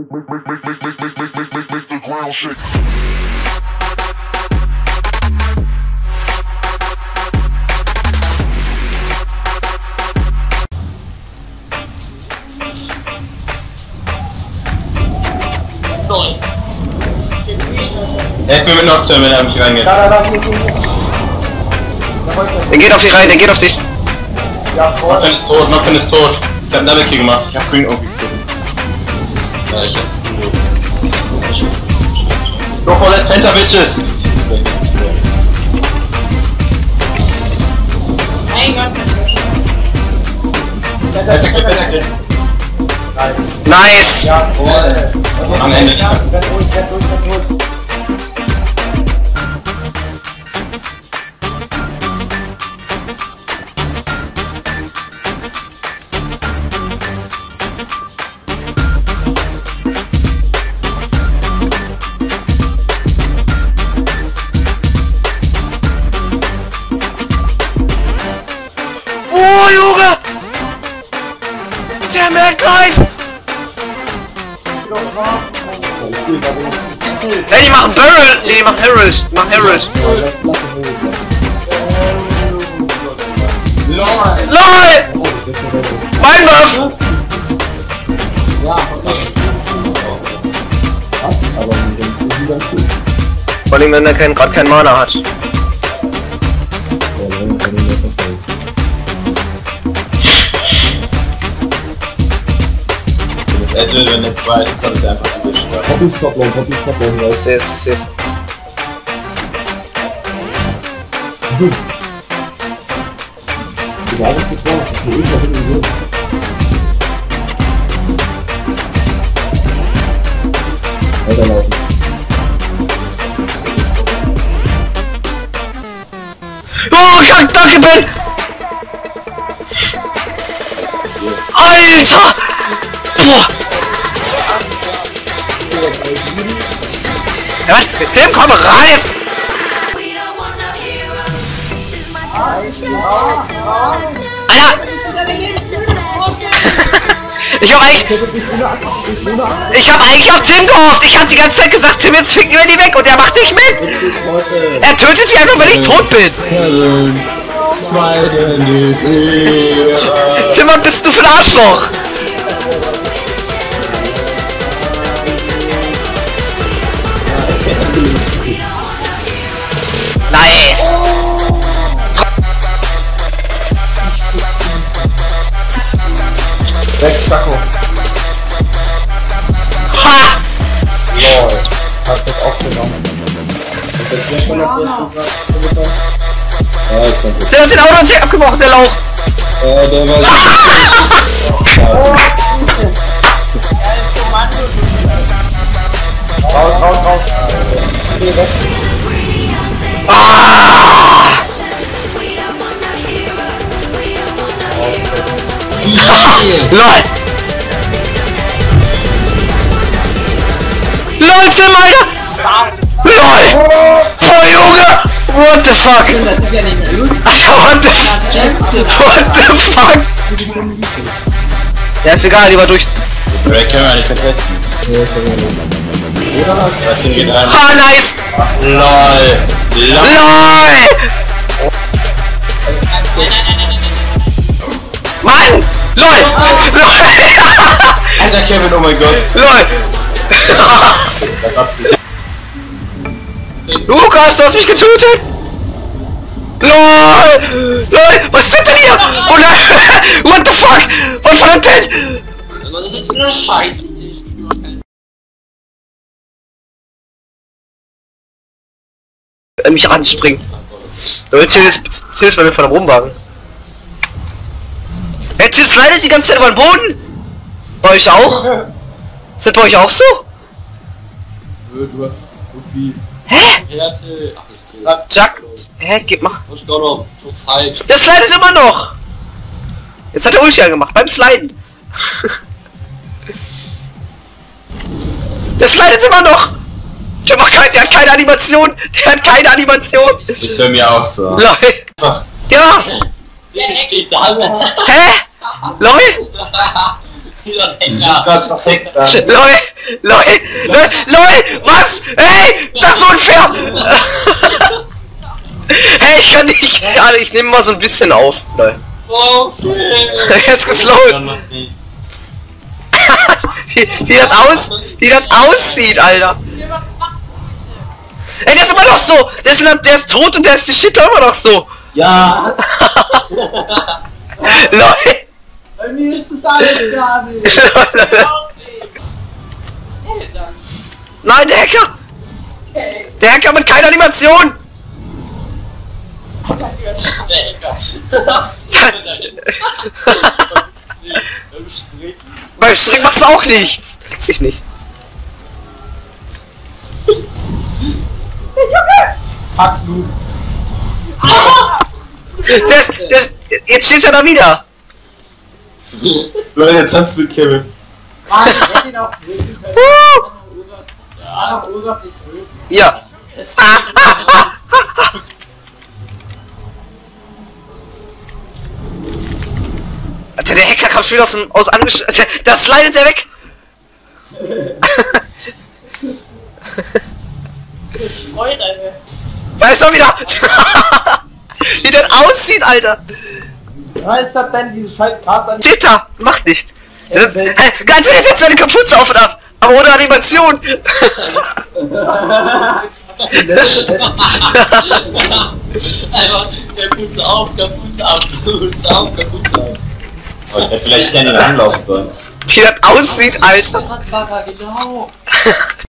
Er bin mit Nocturne, wenn er mich reingeht. Er geht auf die Reihe, er geht auf dich. Ja, Nocturne ist tot, Nocturne ist tot. Ich hab einen Double Key gemacht, ich hab Green irgendwie ja, ich hab... Go for that Penta, Bitches! Mein Gott, Penta Kill, Penta Kill. Nice! Am Ende. Ey, die machen Barrel! Nee, die machen Herald! Die Herald! LOL! LOL! Mein Buff! Vor allem, wenn er kein, gerade kein Mana hat. entweder wenn der zweite ist, dann ist einfach ein bisschen. Hoppy Stop Long, Hoppy Stop Long, ich sehe ich sehe es. Gut. Ich habe es getroffen, ich bin irgendwann hinten drin. Weiterlaufen. Oh, ich hab Danke, Ben! Alter! Boah! This is my culture. Ich hab eigentlich... Ich hab eigentlich auf Tim gehofft! Ich hab die ganze Zeit gesagt, Tim, jetzt ficken wir die weg und er macht nicht mit! Er tötet sie einfach, weil ich tot bin! Tim, was bist du für ein Arschloch? Weg, Stacko. Ha! LOL. Hast das aufgenommen. Ja, ich kann Sie hat den Auto abgebrochen, der Lauch! Äh, der war... LOL! LOL, Tim, Alter! LOL! Oh, Junge! What the fuck? Alter, what the What the fuck? Ja, ist egal, lieber durchziehen. Ray können wir nicht vertesten. Ah, nice! LOL. LOL. LOL! Mann! LOL! LOL! Alter Kevin, oh mein Gott. LOL! Das Lukas, du hast mich getötet! LOL! LOL! Was ist denn hier? Oh nein! What the fuck? Was war das denn? Was ist das für eine Scheiße? Mich anspringt. Leute, jetzt, jetzt bei mir von dem Rumwagen. Ist leider die ganze Zeit über den Boden! Bei euch auch? Sind bei euch auch so? Du hast viel Hä? Härte. Ach, ich. Jack, hä, gib mal. Was doch noch so falsch. Der slidet immer noch! Jetzt hat er Ulti angemacht, beim Sliden. Der slidet immer noch! Der, macht kein, der hat keine Animation! Der hat keine Animation! Ist bei mir auch so. Lol! Ja! Der steht da. Hä? Lol! Lol! Lol, lol, lol, was? Hey, das ist unfair! hey, ich kann nicht gerade, ich nehme mal so ein bisschen auf. Lol. Okay. Ist geslowt. Wie, wie das aus, wie das aussieht, Alter. Ey, der ist immer noch so. Der ist, der ist tot und der ist die Shit immer noch so. Ja! Lol. Bei mir ist das alles gar nicht. Nein, der Hacker. Der Hacker mit keiner Animation. Beim Strick machst du auch nichts. Sich nicht. Fuck du. Der, der, jetzt steht er da wieder. Leute, jetzt tanzt mit Kevin. Mann, ich hätte ihn auch töten können. Ja, noch Ursache nicht töten. Ja. Ah. Alter, der Hacker kam schon wieder aus dem aus angesch... Alter, Das slidet er weg! Freut, Alter. Da ist er wieder! Wie der aussieht, Alter! Was hat denn dieses scheiß Gras an Steht da! Macht nicht! Das ist, hey, ganz ehrlich, setzt seine Kapuze auf und ab! Aber ohne Animation! Einfach Kapuze auf, Kapuze ab, Kapuze auf, Kapuze auf. Oh, ich hätte vielleicht gerne anlaufen sollen. Wie das aussieht, Alter! Genau.